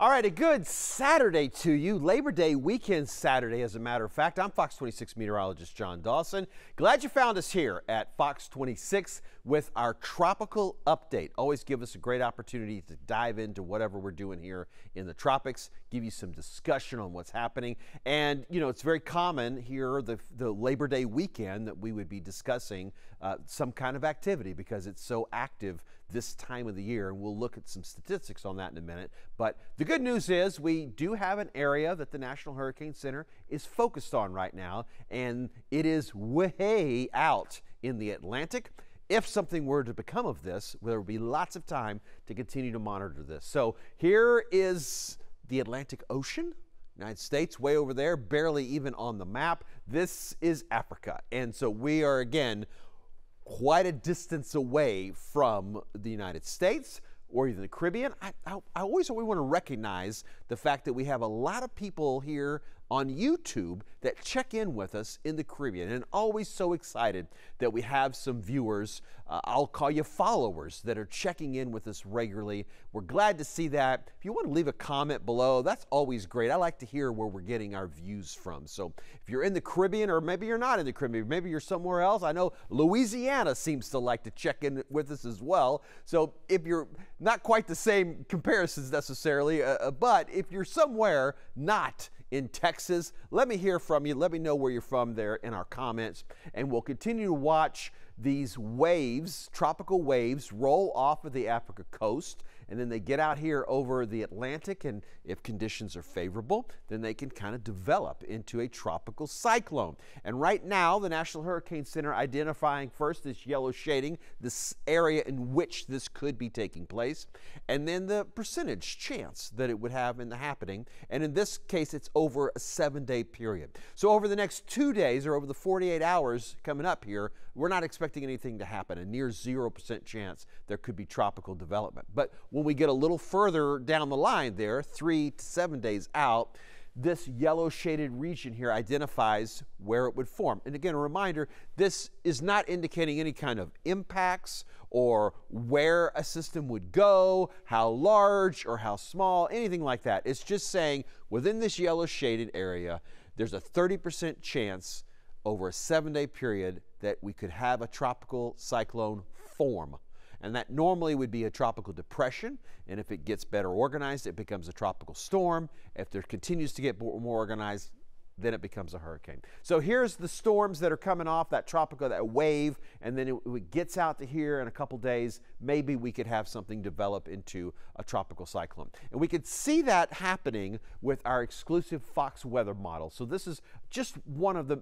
All right, a good Saturday to you. Labor Day weekend Saturday, as a matter of fact. I'm Fox 26 meteorologist John Dawson. Glad you found us here at Fox 26 with our tropical update. Always give us a great opportunity to dive into whatever we're doing here in the tropics, give you some discussion on what's happening. And, you know, it's very common here, the, the Labor Day weekend, that we would be discussing uh, some kind of activity because it's so active this time of the year. And we'll look at some statistics on that in a minute. But the good news is we do have an area that the National Hurricane Center is focused on right now, and it is way out in the Atlantic. If something were to become of this, there will be lots of time to continue to monitor this. So here is the Atlantic Ocean. United States way over there, barely even on the map. This is Africa. And so we are again quite a distance away from the United States or even the Caribbean. I, I, I always we want to recognize the fact that we have a lot of people here on YouTube that check in with us in the Caribbean and always so excited that we have some viewers, uh, I'll call you followers, that are checking in with us regularly. We're glad to see that. If you want to leave a comment below, that's always great. I like to hear where we're getting our views from. So if you're in the Caribbean or maybe you're not in the Caribbean, maybe you're somewhere else. I know Louisiana seems to like to check in with us as well. So if you're not quite the same comparisons necessarily, uh, uh but if you're somewhere not in Texas. Let me hear from you. Let me know where you're from there in our comments. And we'll continue to watch these waves, tropical waves, roll off of the Africa coast and then they get out here over the Atlantic, and if conditions are favorable, then they can kind of develop into a tropical cyclone. And right now, the National Hurricane Center identifying first this yellow shading, this area in which this could be taking place, and then the percentage chance that it would have in the happening. And in this case, it's over a seven day period. So over the next two days or over the 48 hours coming up here, we're not expecting anything to happen, a near 0% chance there could be tropical development. But when we get a little further down the line there, three to seven days out, this yellow shaded region here identifies where it would form. And again, a reminder, this is not indicating any kind of impacts or where a system would go, how large or how small, anything like that. It's just saying within this yellow shaded area, there's a 30% chance over a seven day period that we could have a tropical cyclone form and that normally would be a tropical depression. And if it gets better organized, it becomes a tropical storm. If there continues to get more organized, then it becomes a hurricane. So here's the storms that are coming off that tropical, that wave, and then it, it, gets out to here in a couple days. Maybe we could have something develop into a tropical cyclone. And we could see that happening with our exclusive Fox weather model. So this is just one of the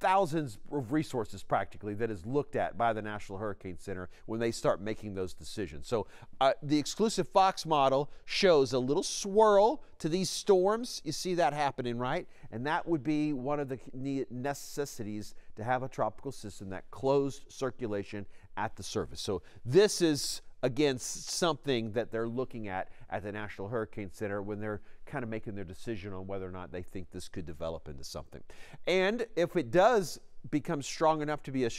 thousands of resources practically that is looked at by the National Hurricane Center when they start making those decisions. So uh, the exclusive Fox model shows a little swirl to these storms. You see that happening, right? And that would be one of the necessities to have a tropical system that closed circulation at the surface. So this is against something that they're looking at at the National Hurricane Center when they're kind of making their decision on whether or not they think this could develop into something. And if it does become strong enough to be a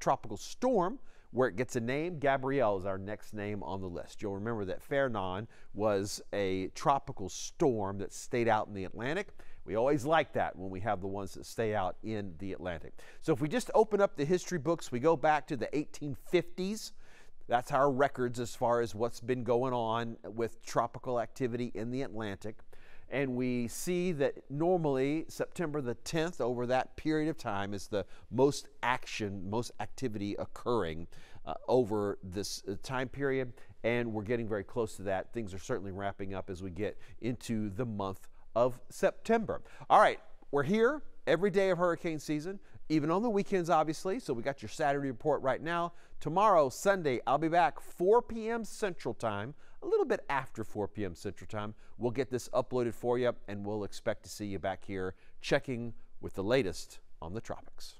tropical storm, where it gets a name, Gabrielle is our next name on the list. You'll remember that Fernand was a tropical storm that stayed out in the Atlantic. We always like that when we have the ones that stay out in the Atlantic. So if we just open up the history books, we go back to the 1850s. That's our records as far as what's been going on with tropical activity in the Atlantic. And we see that normally September the 10th, over that period of time, is the most action, most activity occurring uh, over this uh, time period. And we're getting very close to that. Things are certainly wrapping up as we get into the month of September. All right, we're here every day of hurricane season even on the weekends, obviously. So we got your Saturday report right now. Tomorrow, Sunday, I'll be back 4 p.m. Central Time, a little bit after 4 p.m. Central Time. We'll get this uploaded for you, and we'll expect to see you back here checking with the latest on the tropics.